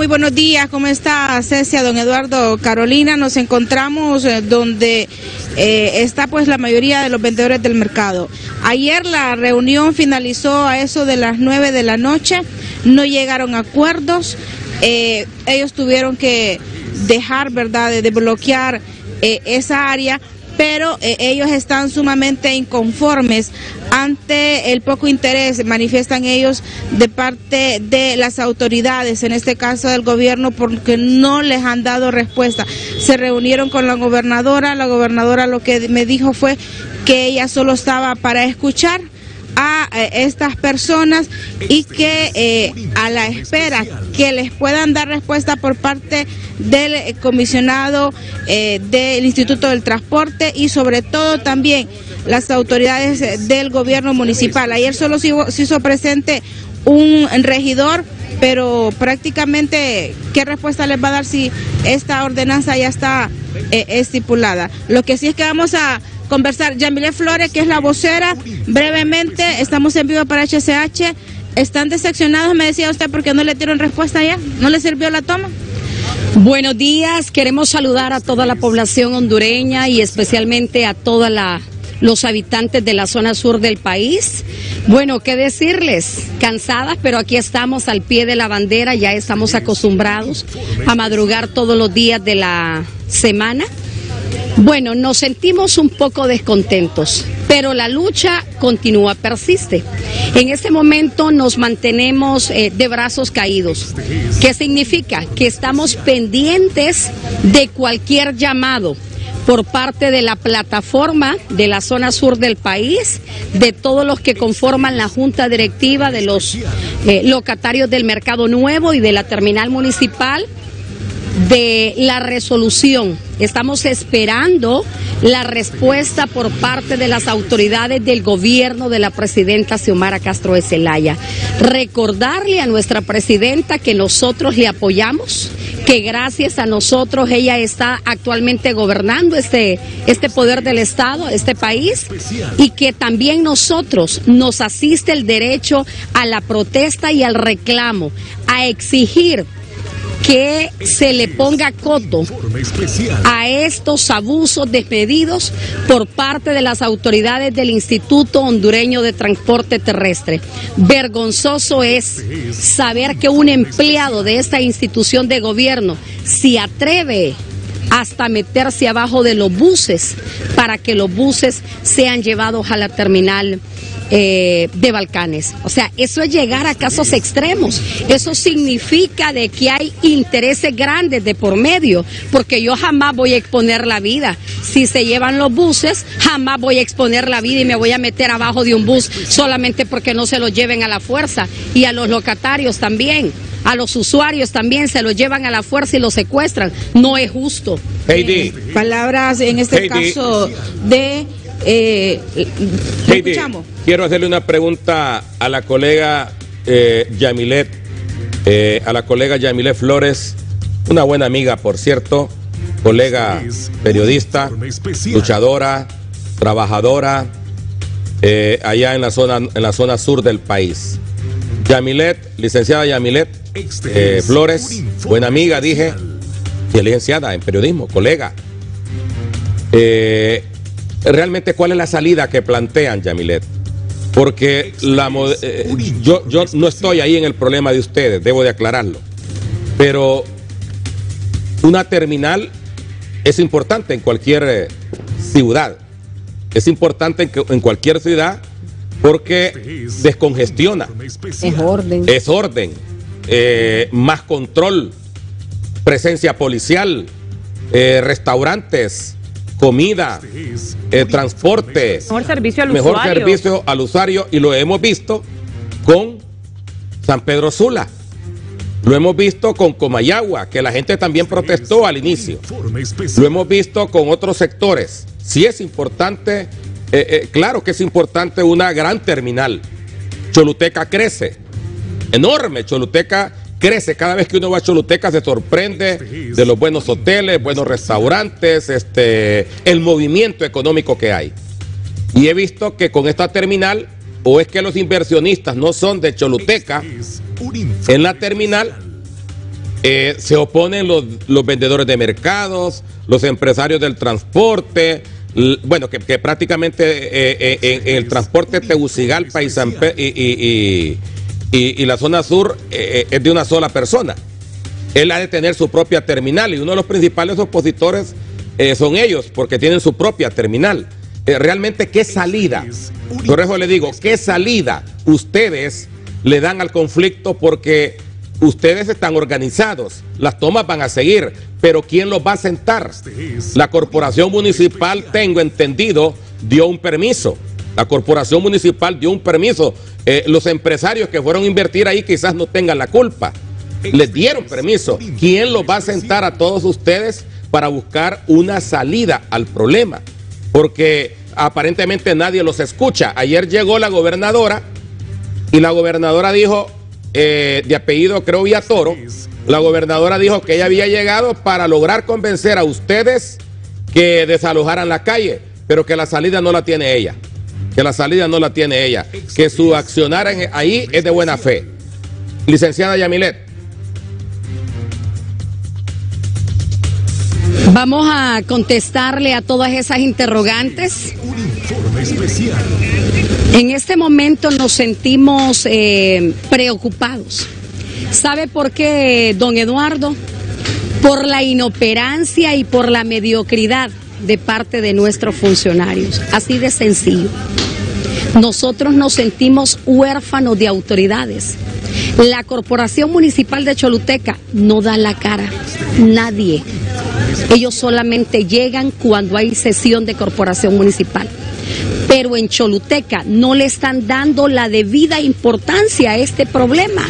muy buenos días. ¿Cómo está Cecia, don Eduardo, Carolina? Nos encontramos eh, donde eh, está pues la mayoría de los vendedores del mercado. Ayer la reunión finalizó a eso de las 9 de la noche. No llegaron acuerdos. Eh, ellos tuvieron que dejar, ¿verdad?, de, bloquear esa área pero ellos están sumamente inconformes ante el poco interés, manifiestan ellos, de parte de las autoridades, en este caso del gobierno, porque no les han dado respuesta. Se reunieron con la gobernadora, la gobernadora lo que me dijo fue que ella solo estaba para escuchar a eh, estas personas y que eh, a la espera que les puedan dar respuesta por parte del eh, comisionado del Instituto del Transporte y sobre todo también las autoridades del gobierno municipal. Ayer solo se hizo presente un regidor, pero prácticamente, ¿qué respuesta les va a dar si esta ordenanza ya está estipulada? Lo que sí es que vamos a conversar. Yamile Flores, que es la vocera, brevemente, estamos en vivo para HCH. ¿Están decepcionados, me decía usted, porque no le dieron respuesta ya? ¿No le sirvió la toma? Buenos días, queremos saludar a toda la población hondureña y especialmente a todos los habitantes de la zona sur del país. Bueno, qué decirles, cansadas, pero aquí estamos al pie de la bandera, ya estamos acostumbrados a madrugar todos los días de la semana bueno, nos sentimos un poco descontentos, pero la lucha continúa, persiste. En este momento nos mantenemos eh, de brazos caídos. ¿Qué significa? Que estamos pendientes de cualquier llamado por parte de la plataforma de la zona sur del país, de todos los que conforman la junta directiva, de los eh, locatarios del Mercado Nuevo y de la terminal municipal de la resolución. Estamos esperando la respuesta por parte de las autoridades del gobierno de la presidenta Xiomara Castro de Celaya. Recordarle a nuestra presidenta que nosotros le apoyamos, que gracias a nosotros ella está actualmente gobernando este, este poder del Estado, este país, y que también nosotros nos asiste el derecho a la protesta y al reclamo, a exigir que se le ponga coto a estos abusos despedidos por parte de las autoridades del Instituto Hondureño de Transporte Terrestre. Vergonzoso es saber que un empleado de esta institución de gobierno se atreve hasta meterse abajo de los buses para que los buses sean llevados a la terminal eh, de Balcanes. O sea, eso es llegar a casos extremos. Eso significa de que hay intereses grandes de por medio, porque yo jamás voy a exponer la vida. Si se llevan los buses, jamás voy a exponer la vida y me voy a meter abajo de un bus solamente porque no se lo lleven a la fuerza y a los locatarios también. A los usuarios también se los llevan a la fuerza y los secuestran. No es justo. Heidi. palabras en este caso de eh, quiero hacerle una pregunta a la colega eh, Yamilet, eh, a la colega Yamilet Flores, una buena amiga, por cierto, colega periodista, luchadora, trabajadora, eh, allá en la zona en la zona sur del país. Yamilet, licenciada Yamilet Flores, buena amiga, dije, y licenciada en periodismo, colega. Eh, realmente cuál es la salida que plantean, Yamilet. Porque la, eh, yo, yo no estoy ahí en el problema de ustedes, debo de aclararlo. Pero una terminal es importante en cualquier eh, ciudad. Es importante en, cualquier ciudad porque descongestiona. Es orden. Es orden. Eh, más control, presencia policial, restaurantes, comida, eh, transporte, mejor servicio al mejor usuario. servicio al usuario y lo hemos visto con San Pedro Sula. Lo hemos visto con Comayagua, que la gente también protestó al inicio. Lo hemos visto con otros sectores. Sí es importante, eh, eh, claro que es importante una gran terminal. Choluteca crece, enorme. Choluteca crece. Cada vez que uno va a Choluteca se sorprende de los buenos hoteles, buenos restaurantes, este, el movimiento económico que hay. Y he visto que con esta terminal, o es que los inversionistas no son de Choluteca, en la terminal Eh, se oponen los, los, vendedores de mercados, los empresarios del transporte, bueno, que, prácticamente eh, eh, en, el transporte Tegucigalpa y, y, y, la zona sur es de una sola persona. Él ha de tener su propia terminal y uno de los principales opositores son ellos, porque tienen su propia terminal. realmente, ¿qué salida? Por eso le digo, ¿qué salida ustedes le dan al conflicto? Porque Ustedes están organizados, las tomas van a seguir, pero ¿quién los va a sentar? La corporación municipal, tengo entendido, dio un permiso. La corporación municipal dio un permiso. Eh, los empresarios que fueron a invertir ahí quizás no tengan la culpa. Les dieron permiso. ¿Quién los va a sentar a todos ustedes para buscar una salida al problema? Porque aparentemente nadie los escucha. Ayer llegó la gobernadora y la gobernadora dijo, eh, de apellido creo Toro, la gobernadora dijo que ella había llegado para lograr convencer a ustedes que desalojaran la calle, pero que la salida no la tiene ella, que la salida no la tiene ella, que su accionar ahí es de buena fe. Licenciada Yamilet. Vamos a contestarle a todas esas interrogantes. En este momento nos sentimos eh, preocupados. ¿Sabe por qué, don Eduardo? Por la inoperancia y por la mediocridad de parte de nuestros funcionarios. Así de sencillo. Nosotros nos sentimos huérfanos de autoridades. La Corporación Municipal de Choluteca no da la cara. Nadie. Ellos solamente llegan cuando hay sesión de corporación municipal. Pero en Choluteca no le están dando la debida importancia a este problema.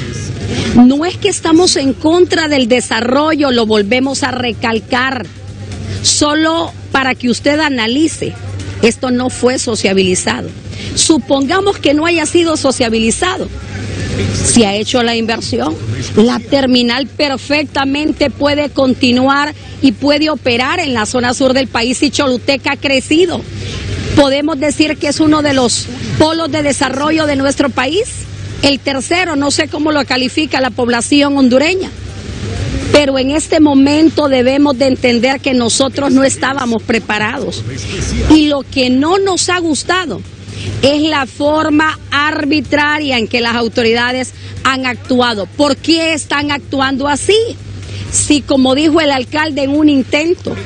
No es que estamos en contra del desarrollo, lo volvemos a recalcar. Solo para que usted analice, esto no fue sociabilizado. Supongamos que no haya sido sociabilizado se ha hecho la inversión. La terminal perfectamente puede continuar y puede operar en la zona sur del país y Choluteca ha crecido. Podemos decir que es uno de los polos de desarrollo de nuestro país. El tercero, no sé cómo lo califica la población hondureña. Pero en este momento debemos de entender que nosotros no estábamos preparados. Y lo que no nos ha gustado es la forma arbitraria en que las autoridades han actuado. ¿Por qué están actuando así? Si, como dijo el alcalde en un intento,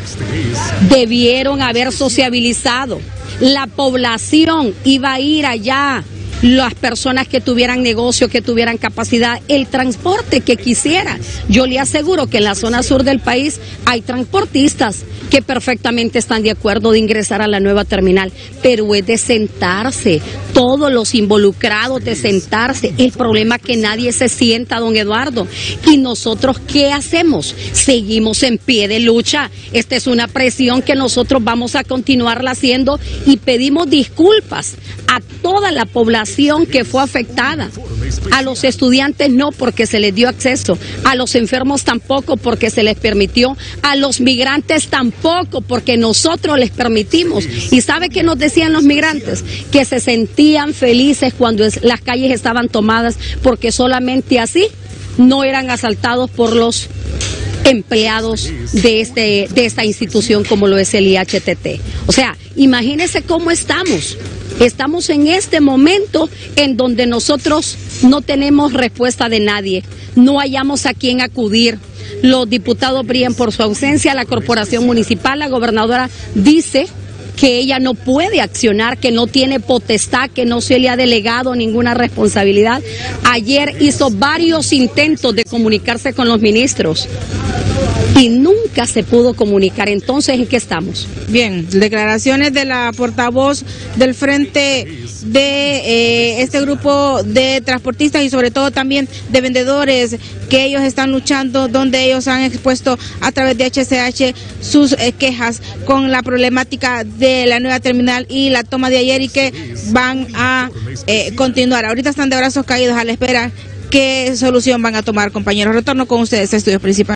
debieron haber sociabilizado, la población iba a ir allá las personas que tuvieran negocio, que tuvieran capacidad, el transporte que quisiera. Yo le aseguro que en la zona sur del país hay transportistas que perfectamente están de acuerdo de ingresar a la nueva terminal, pero es de sentarse, todos los involucrados de sentarse. El problema es que nadie se sienta, don Eduardo. ¿Y nosotros qué hacemos? Seguimos en pie de lucha. Esta es una presión que nosotros vamos a continuarla haciendo y pedimos disculpas a toda la población que fue afectada. A los estudiantes no porque se les dio acceso, a los enfermos tampoco porque se les permitió, a los migrantes tampoco porque nosotros les permitimos. ¿Y sabe qué nos decían los migrantes? Que se sentían felices cuando las calles estaban tomadas porque solamente así no eran asaltados por los empleados de, este, de esta institución como lo es el IHTT. O sea, imagínense cómo estamos. Estamos en este momento en donde nosotros no tenemos respuesta de nadie, no hayamos a quién acudir. Los diputados brillan por su ausencia, la corporación municipal, la gobernadora dice que ella no puede accionar, que no tiene potestad, que no se le ha delegado ninguna responsabilidad. Ayer hizo varios intentos de comunicarse con los ministros y nunca se pudo comunicar. Entonces, ¿en qué estamos? Bien, declaraciones de la portavoz del frente de eh, este grupo de transportistas y sobre todo también de vendedores que ellos están luchando, donde ellos han expuesto a través de HCH sus eh, quejas con la problemática de la nueva terminal y la toma de ayer y que van a eh, continuar. Ahorita están de brazos caídos a la espera qué solución van a tomar, compañeros. Retorno con ustedes, estudios principales.